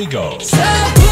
We go.